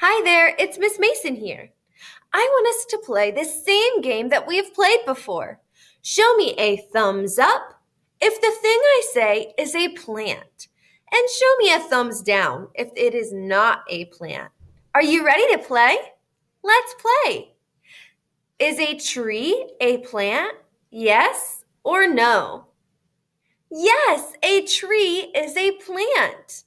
Hi there, it's Miss Mason here. I want us to play the same game that we have played before. Show me a thumbs up if the thing I say is a plant, and show me a thumbs down if it is not a plant. Are you ready to play? Let's play. Is a tree a plant? Yes or no? Yes, a tree is a plant.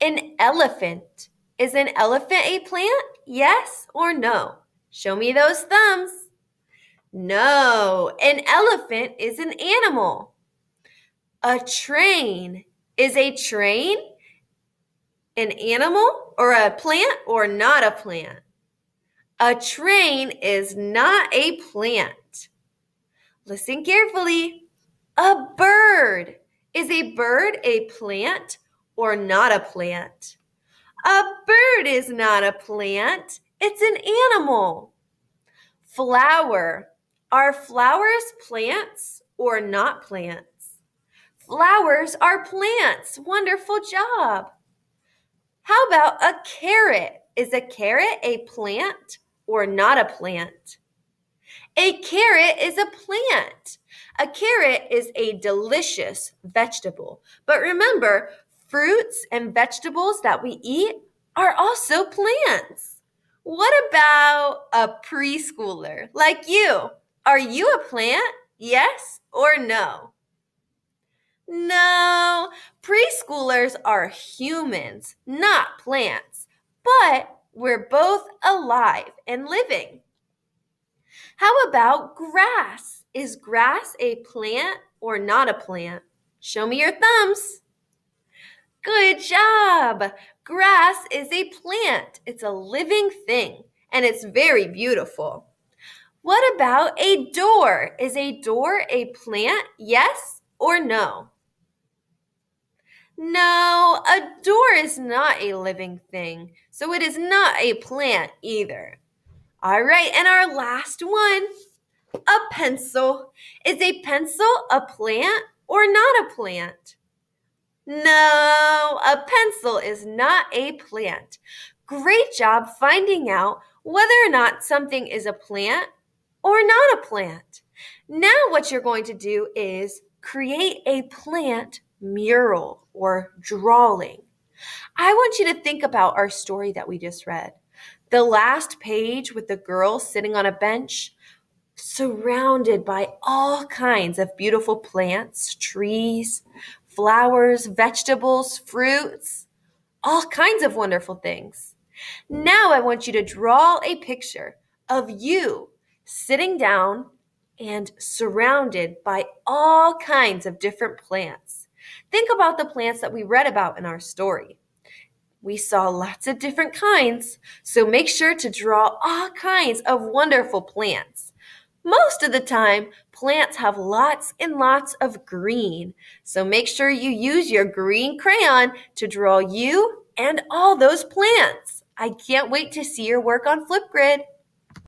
An elephant. Is an elephant a plant? Yes or no? Show me those thumbs. No, an elephant is an animal. A train. Is a train an animal or a plant or not a plant? A train is not a plant. Listen carefully. A bird. Is a bird a plant or not a plant? A bird is not a plant, it's an animal. Flower. Are flowers plants or not plants? Flowers are plants. Wonderful job. How about a carrot? Is a carrot a plant or not a plant? A carrot is a plant. A carrot is a delicious vegetable. But remember, fruits and vegetables that we eat are also plants. What about a preschooler like you? Are you a plant? Yes or no? No, preschoolers are humans, not plants, but we're both alive and living. How about grass? Is grass a plant or not a plant? Show me your thumbs. Good job. Grass is a plant. It's a living thing and it's very beautiful. What about a door? Is a door a plant? Yes or no? No, a door is not a living thing, so it is not a plant either. All right, and our last one a pencil. Is a pencil a plant or not a plant? No, a pencil is not a plant. Great job finding out whether or not something is a plant or not a plant. Now, what you're going to do is create a plant mural or drawing. I want you to think about our story that we just read. The last page with the girl sitting on a bench, surrounded by all kinds of beautiful plants, trees, flowers, vegetables, fruits, all kinds of wonderful things. Now I want you to draw a picture of you sitting down and surrounded by all kinds of different plants. Think about the plants that we read about in our story. We saw lots of different kinds, so make sure to draw all kinds of wonderful plants. Most of the time, plants have lots and lots of green, so make sure you use your green crayon to draw you and all those plants. I can't wait to see your work on Flipgrid.